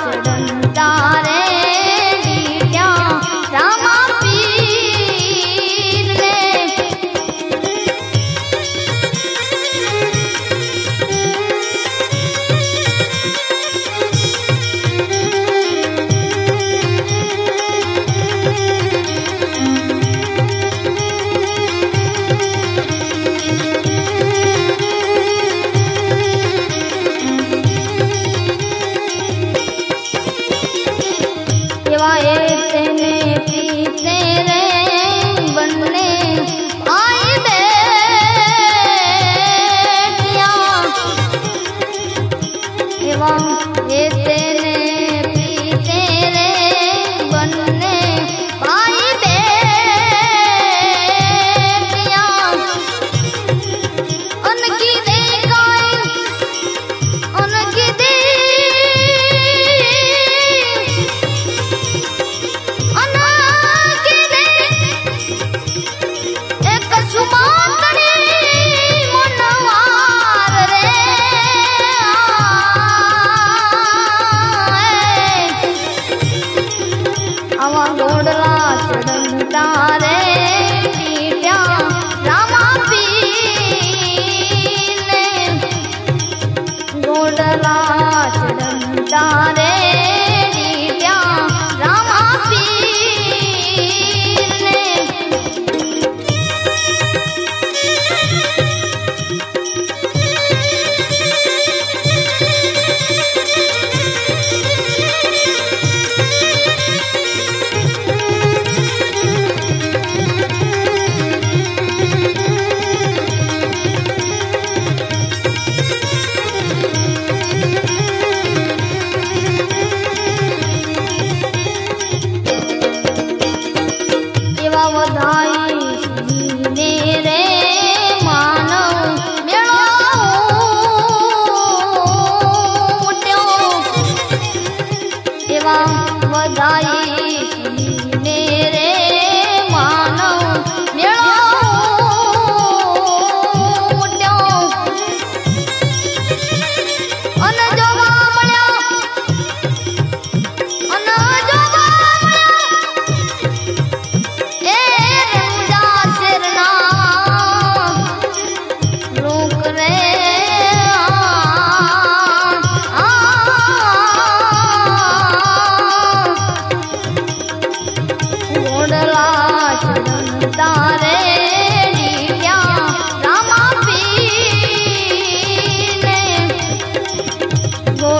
Oh, no.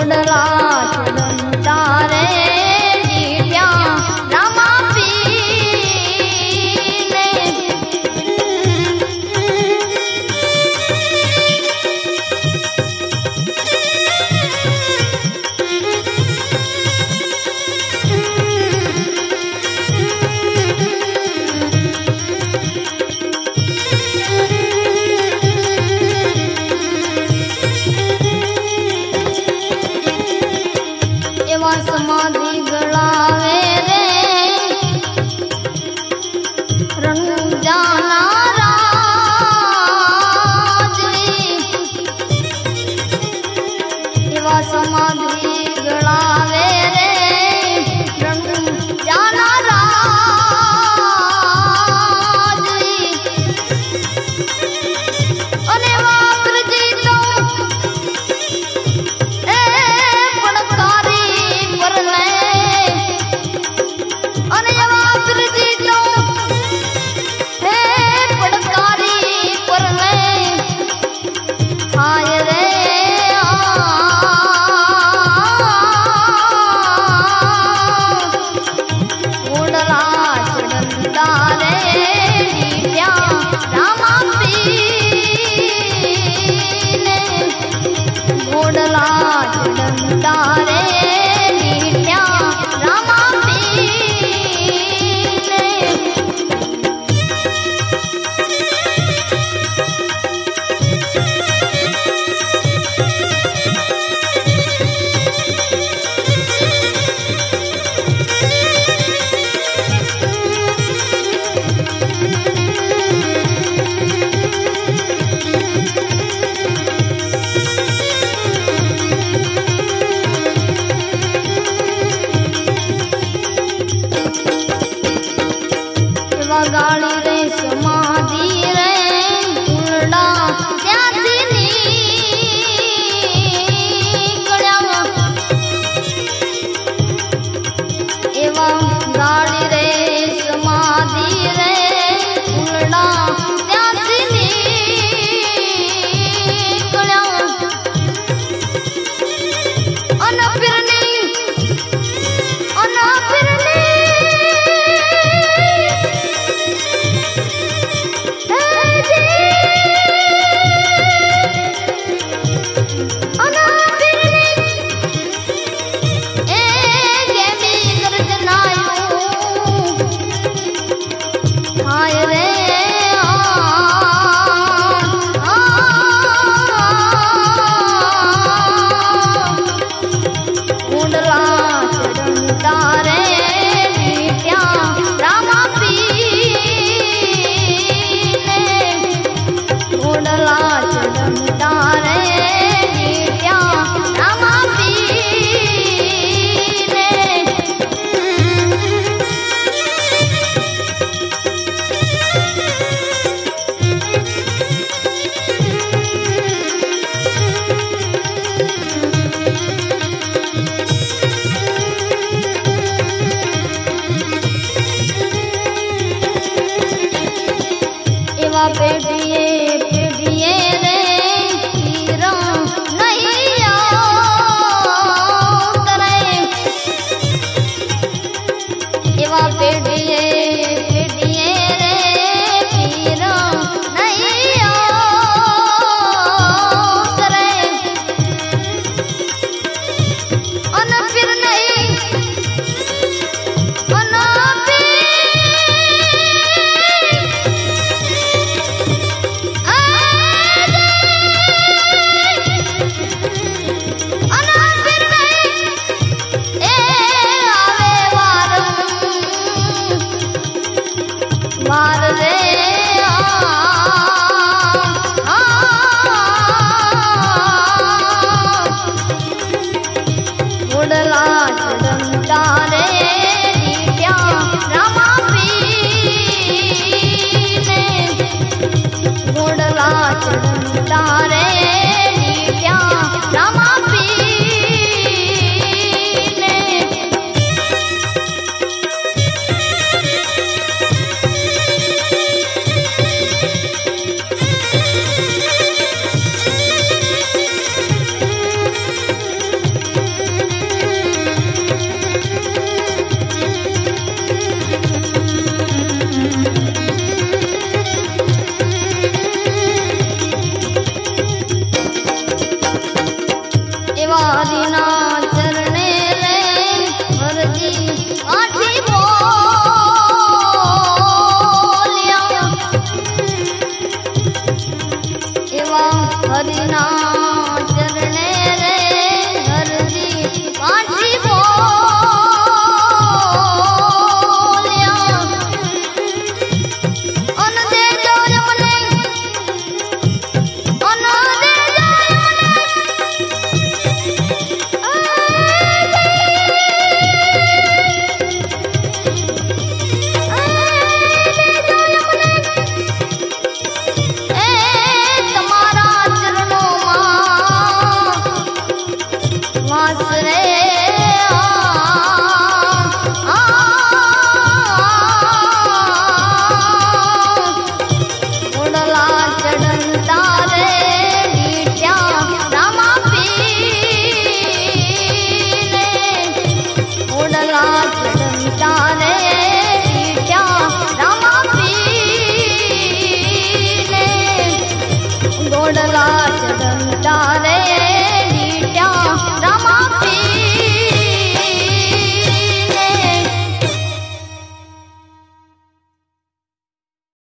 ನೋಡಲಾ रात संता